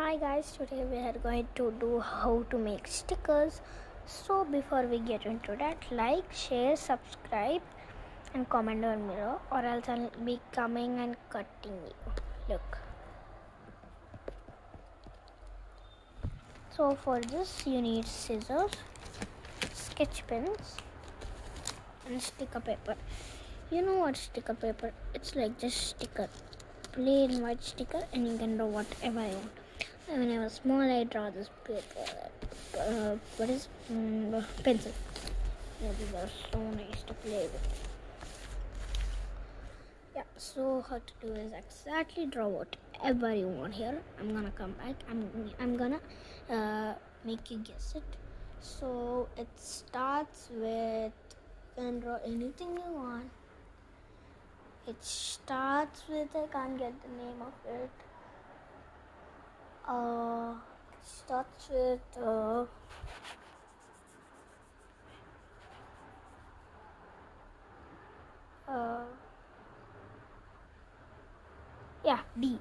Hi guys, today we are going to do how to make stickers. So before we get into that, like, share, subscribe and comment on below or else I'll be coming and cutting you. Look. So for this you need scissors, sketch pens and sticker paper. You know what sticker paper? It's like just sticker plain white sticker and you can draw whatever you want. When I was small, I draw this paper. Uh, what is mm, pencil? Yeah, these are so nice to play with. Yeah, so how to do is exactly draw whatever you want here. I'm gonna come back. I'm I'm gonna uh, make you guess it. So it starts with you can draw anything you want. It starts with I can't get the name of it uh, starts with uh, uh, yeah D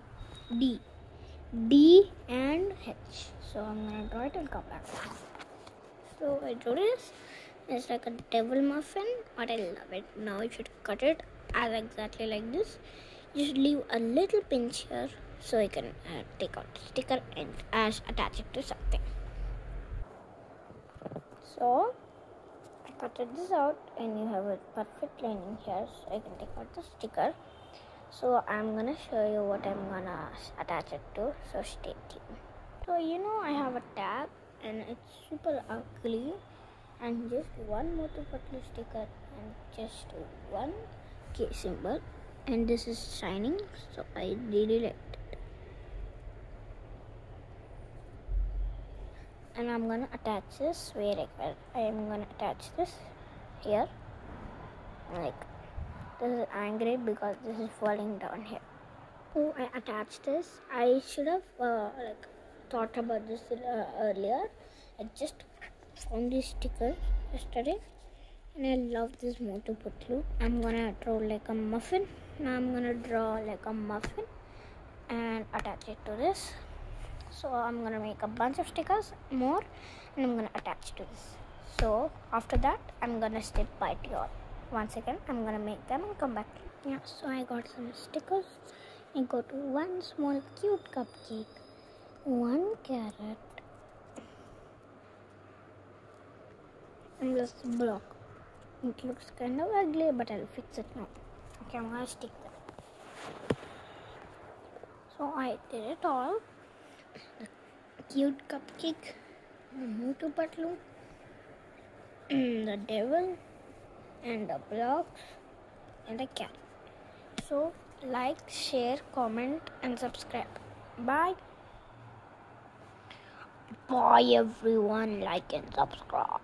D D and H. So I'm gonna draw it and come back. So I drew this. It's like a devil muffin but I love it. Now you should cut it as exactly like this. Just leave a little pinch here so you can uh, take out the sticker and as attach it to something. So I cut this out and you have a perfect lining here so I can take out the sticker. So I'm gonna show you what I'm gonna attach it to so stay tuned. So you know I have a tab and it's super ugly. And just one Motu Patlu sticker and just one K symbol. And this is shining so I really like and I'm gonna attach this where I am gonna attach this here like this is angry because this is falling down here. Oh I attached this I should have uh, like thought about this uh, earlier. I just found this sticker yesterday and I love this Motu Patlu I'm gonna draw like a muffin. Now I'm gonna draw like a muffin and attach it to this so I'm gonna make a bunch of stickers more and I'm gonna attach to this. So after that I'm gonna step by to y'all one second I'm gonna make them and come back. Yeah so I got some stickers. I got one small cute cupcake one carrot and this block. It looks kind of ugly but I'll fix it now. Okay I'm gonna stick them. So I did it all cute cupcake, Motu Patlu, the devil, and the blocks, and the cat. So, like, share, comment, and subscribe. Bye. Bye, everyone. Like and subscribe.